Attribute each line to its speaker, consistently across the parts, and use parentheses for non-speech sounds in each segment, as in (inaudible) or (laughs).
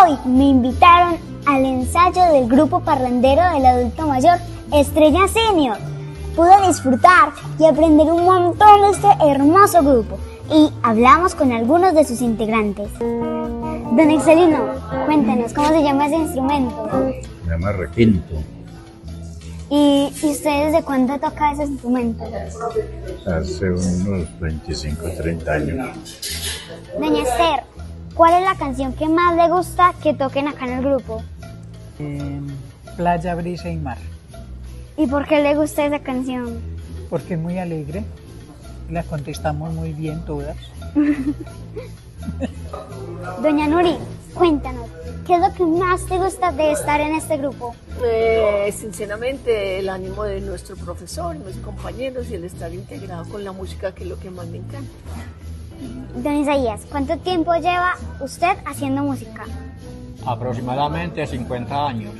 Speaker 1: Hoy me invitaron al ensayo del grupo parrandero del adulto mayor Estrella Senior. Pude disfrutar y aprender un montón de este hermoso grupo y hablamos con algunos de sus integrantes. Don Excelino, cuéntenos cómo se llama ese instrumento.
Speaker 2: Se llama requinto.
Speaker 1: ¿Y, y usted desde cuándo toca ese instrumento?
Speaker 2: Hace unos 25, 30 años.
Speaker 1: Doña Esther, ¿cuál es la canción que más le gusta que toquen acá en el grupo?
Speaker 3: Eh, playa, brisa y mar,
Speaker 1: ¿Y por qué le gusta esa canción?
Speaker 3: porque es muy alegre. La contestamos muy bien todas. (laughs)
Speaker 1: Doña Nuri, cuéntanos, ¿qué es lo que más te gusta de estar en este grupo?
Speaker 4: Eh, sinceramente, el ánimo de nuestro profesor, mis compañeros y el estar integrado con la música, que es lo que más me encanta.
Speaker 1: Don Isaías, ¿cuánto tiempo lleva usted haciendo música?
Speaker 5: Aproximadamente 50 años.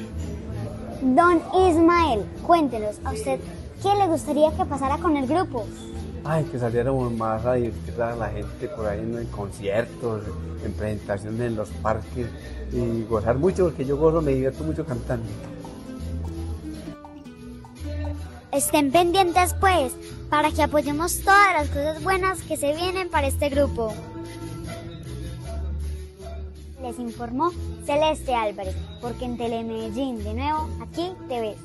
Speaker 1: Don Ismael, cuéntenos, ¿a usted qué le gustaría que pasara con el grupo?
Speaker 6: Ay, que saliéramos más a divertir a la gente por ahí en conciertos, en presentaciones en los parques y gozar mucho, porque yo gozo, me divierto mucho cantando.
Speaker 1: Estén pendientes pues, para que apoyemos todas las cosas buenas que se vienen para este grupo. Les informó Celeste Álvarez, porque en Telemedellín de nuevo, aquí te ves.